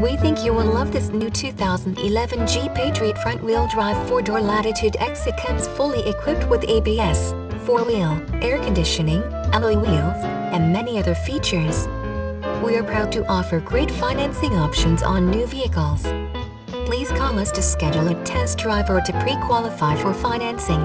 We think you will love this new 2011 Jeep Patriot front-wheel drive 4-door Latitude X. It comes fully equipped with ABS, 4-wheel, air conditioning, alloy wheels, and many other features. We are proud to offer great financing options on new vehicles. Please call us to schedule a test drive or to pre-qualify for financing.